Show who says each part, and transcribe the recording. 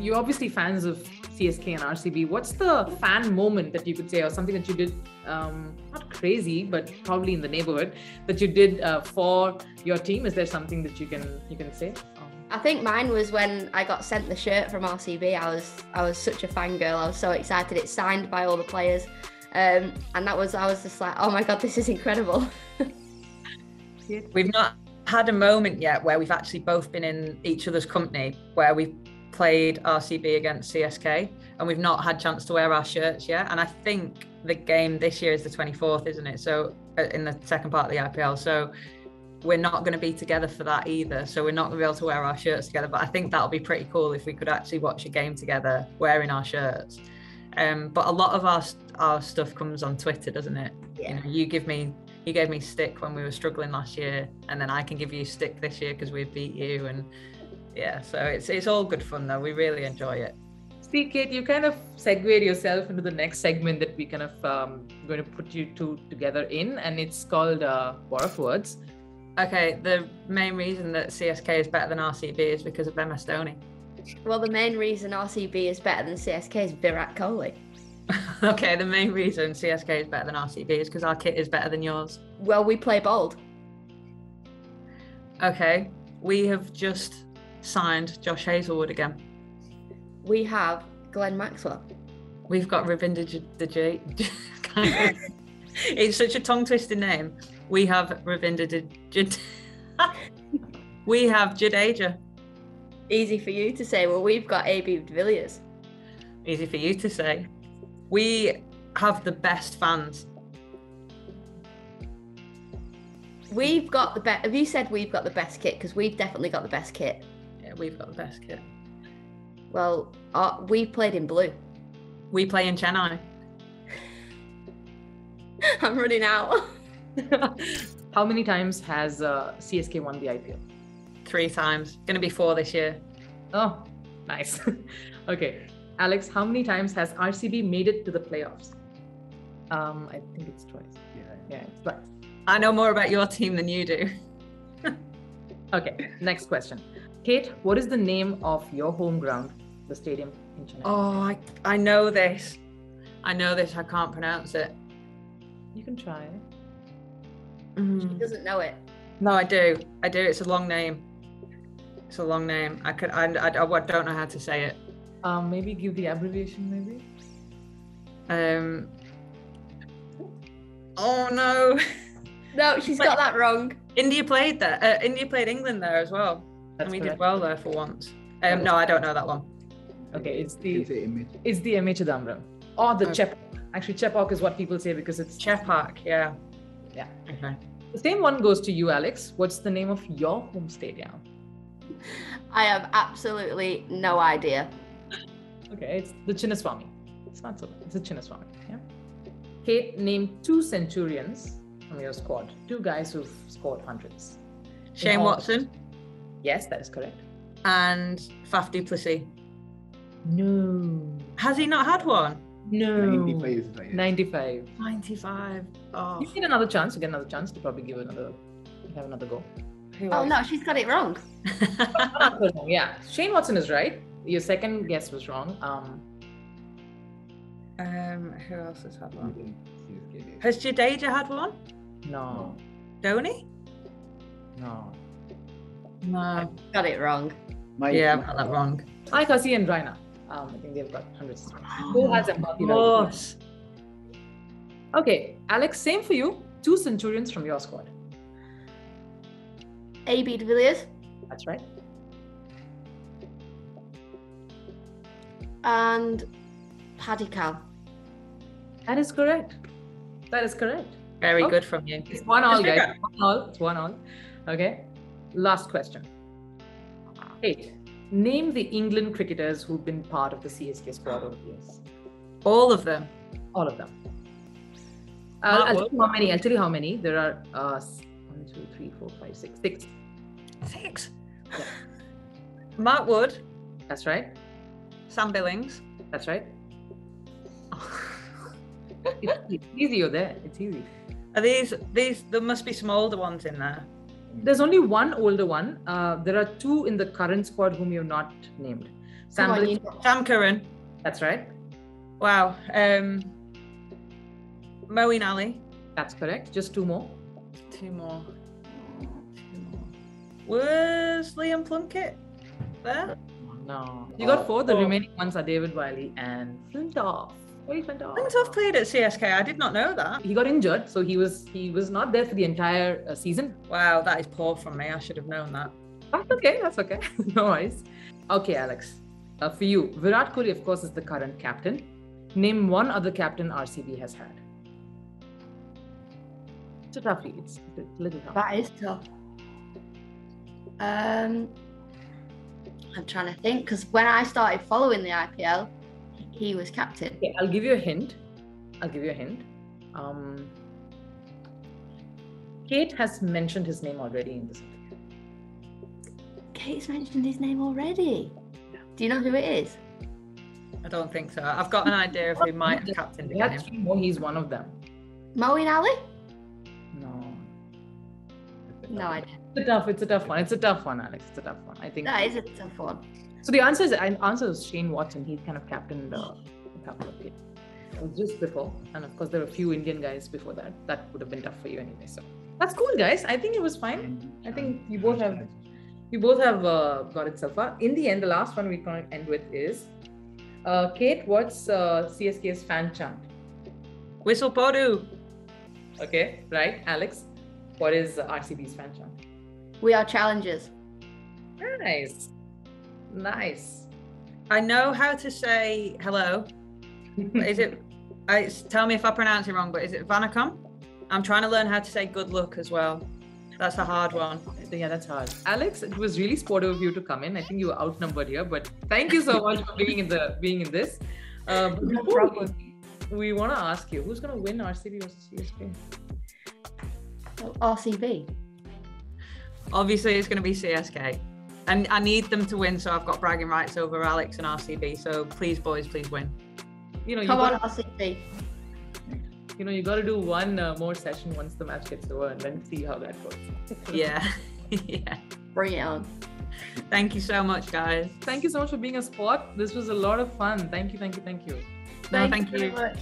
Speaker 1: you're obviously fans of CSK and RCB. What's the fan moment that you could say, or something that you did, um, not crazy, but probably in the neighborhood that you did uh, for your team? Is there something that you can you can say?
Speaker 2: I think mine was when I got sent the shirt from RCB. I was I was such a fangirl. I was so excited. It's signed by all the players, um, and that was I was just like, oh my god, this is incredible.
Speaker 3: We've not had a moment yet where we've actually both been in each other's company where we've played RCB against CSK and we've not had chance to wear our shirts yet. And I think the game this year is the 24th, isn't it? So uh, in the second part of the IPL. So we're not going to be together for that either. So we're not going to be able to wear our shirts together. But I think that'll be pretty cool if we could actually watch a game together wearing our shirts. Um, but a lot of our our stuff comes on Twitter, doesn't it? Yeah. You know, you give me you gave me stick when we were struggling last year, and then I can give you stick this year because we beat you, and yeah, so it's it's all good fun though. We really enjoy it.
Speaker 1: See, Kate, you kind of segued yourself into the next segment that we kind of um, going to put you two together in, and it's called uh, War of Words.
Speaker 3: Okay, the main reason that CSK is better than RCB is because of MS Dhoni.
Speaker 2: Well, the main reason RCB is better than CSK is Virat Kohli.
Speaker 3: okay, the main reason CSK is better than RCB is because our kit is better than yours.
Speaker 2: Well, we play bold.
Speaker 3: Okay, we have just signed Josh Hazlewood again.
Speaker 2: We have Glenn Maxwell.
Speaker 3: We've got Ravinder the J. it's such a tongue twisting name. We have Ravinder J. we have Jadeja.
Speaker 2: Easy for you to say. Well, we've got AB de Villiers.
Speaker 3: Easy for you to say. We have the best fans.
Speaker 2: We've got the best. Have you said we've got the best kit? Because we've definitely got the best kit.
Speaker 3: Yeah, we've got the best kit.
Speaker 2: Well, uh, we played in blue.
Speaker 3: We play in Chennai.
Speaker 2: I'm running out.
Speaker 1: How many times has uh, CSK won the IPL?
Speaker 3: Three times. Going to be four this year.
Speaker 1: Oh, nice. okay. Alex, how many times has RCB made it to the playoffs? Um, I think it's twice. Yeah, yeah, it's twice.
Speaker 3: I know more about your team than you do.
Speaker 1: okay, next question. Kate, what is the name of your home ground, the stadium in Chennai?
Speaker 3: Oh, I, I know this. I know this. I can't pronounce it.
Speaker 1: You can try.
Speaker 2: Mm. She doesn't know it.
Speaker 3: No, I do. I do. It's a long name. It's a long name. I could. I, I, I don't know how to say it.
Speaker 1: Um, maybe give the abbreviation, maybe.
Speaker 3: Um. Oh no.
Speaker 2: No, she's got that wrong.
Speaker 3: India played there. Uh, India played England there as well, That's and we correct. did well there for once. Um, no, I don't know that one.
Speaker 1: Okay, it's the it's the MH Chidambaram or the okay. Chepauk. Actually, Chepauk is what people say because it's
Speaker 3: Chepauk. Yeah.
Speaker 1: Yeah. Okay. The same one goes to you, Alex. What's the name of your home stadium?
Speaker 2: I have absolutely no idea.
Speaker 1: Okay, it's the Chinnaswamy. It's not so bad. It's a Chinnaswamy. Yeah. Kate, name two centurions from your squad. Two guys who've scored hundreds.
Speaker 3: Shane Watson.
Speaker 1: Yes, that is correct.
Speaker 3: And Faf du Plessis.
Speaker 1: No.
Speaker 3: Has he not had one?
Speaker 1: No. 95. 95.
Speaker 3: 95. Oh.
Speaker 1: You get another chance. You get another chance to probably give another, have another go.
Speaker 2: Oh no, she's got it wrong.
Speaker 1: yeah, Shane Watson is right. Your second guess was wrong.
Speaker 3: Um, um, who else has had one? Has Jadeja had one?
Speaker 1: No.
Speaker 3: Dhoni?
Speaker 1: No.
Speaker 3: No. I
Speaker 2: got it wrong.
Speaker 3: My, yeah, I got that wrong.
Speaker 1: I Kasi and Raina. Um, I think they've got hundreds.
Speaker 3: Who has a course.
Speaker 1: Okay, Alex, same for you. Two Centurions from your squad.
Speaker 2: AB de Villiers.
Speaker 1: That's right.
Speaker 2: And Padikkal.
Speaker 1: That is correct. That is correct.
Speaker 3: Very okay. good from you.
Speaker 1: It's one all, guys. One all. It's one all. Okay. Last question. Eight. Name the England cricketers who've been part of the CSK squad over the years.
Speaker 3: All of them.
Speaker 1: All of them. I'll, I'll tell you how many. I'll tell you how many. There are uh, one, two, three, four, five, six, six.
Speaker 3: Six. Yeah. Mark Wood.
Speaker 1: That's right.
Speaker 3: Sam Billings.
Speaker 1: That's right. it's, it's easy. You're there. It's easy.
Speaker 3: Are these these? There must be some older ones in there.
Speaker 1: There's only one older one. Uh, there are two in the current squad whom you've not named. Sam,
Speaker 2: on,
Speaker 3: Sam Curran.
Speaker 1: that's right.
Speaker 3: Wow. Um, Moeen Ali.
Speaker 1: That's correct. Just two more.
Speaker 3: Two more. Two more. Was Liam Plunkett there?
Speaker 1: No. You got four. The
Speaker 3: Oh.
Speaker 1: remaining ones are David Willey and Flintoff. Wait, Flintoff.
Speaker 3: Flintoff played at CSK. I did not know that.
Speaker 1: He got injured, so he was he was not there for the entire uh, season.
Speaker 3: Wow, that is poor from me. I should have known that.
Speaker 1: That's okay. That's okay. no worries. Okay, Alex. Uh, for you, Virat Kohli, of course, is the current captain. Name one other captain RCB has had. It's a toughie. It's a little tough.
Speaker 2: That is tough. Um, I'm trying to think because when I started following the IPL, he was captain.
Speaker 1: Okay, I'll give you a hint. I'll give you a hint. Um, Kate has mentioned his name already in this interview.
Speaker 2: Kate's mentioned his name already. Do you know who it is?
Speaker 3: I don't think so. I've got an idea of who might have captained
Speaker 1: We
Speaker 3: the
Speaker 1: had
Speaker 3: game.
Speaker 1: three. He's one of them.
Speaker 2: Moeen Ali?
Speaker 1: No.
Speaker 2: No idea.
Speaker 1: It's a tough. It's a tough one. It's a tough one, Alex. It's a tough one. I think.
Speaker 2: That is a tough one.
Speaker 1: So the answer is the answer is Shane Watson. He kind of captained uh, a couple of games. It just before, and of course there were a few Indian guys before that. That would have been tough for you anyway. So that's cool, guys. I think it was fine. I think you both have you both have uh, got it so far. In the end, the last one we're going to end with is uh, Kate. What's uh, CSK's fan chant?
Speaker 3: Whistle Podu.
Speaker 1: Okay, right, Alex. What is uh, RCB's fan chant?
Speaker 2: We are challengers.
Speaker 1: Nice, nice.
Speaker 3: I know how to say hello. is it? I, tell me if I pronounce it wrong, but is it Vanakkam? I'm trying to learn how to say good luck as well. That's a hard one.
Speaker 1: Yeah, that's hard. Alex, it was really sportive of you to come in. I think you were outnumbered here, but thank you so much for being in the being in this. Uh,
Speaker 2: No problem.
Speaker 1: we, we want to ask you, who's going to win RCB versus CSK?
Speaker 2: RCB.
Speaker 3: Obviously, it's going to be CSK. And I need them to win, so I've got bragging rights over Alex and RCB. So please, boys, please win.
Speaker 1: You know, you
Speaker 2: Come on,
Speaker 1: got
Speaker 2: RCB.
Speaker 1: you know you got to do one uh, more session once the match gets over, and then see how that goes.
Speaker 3: Yeah. yeah.
Speaker 2: Bring it on.
Speaker 3: Thank you so much, guys.
Speaker 1: Thank you so much for being a sport. This was a lot of fun. Thank you, thank you, thank you.
Speaker 3: No,
Speaker 2: Thank,
Speaker 3: thank
Speaker 2: you very
Speaker 3: you.
Speaker 2: much.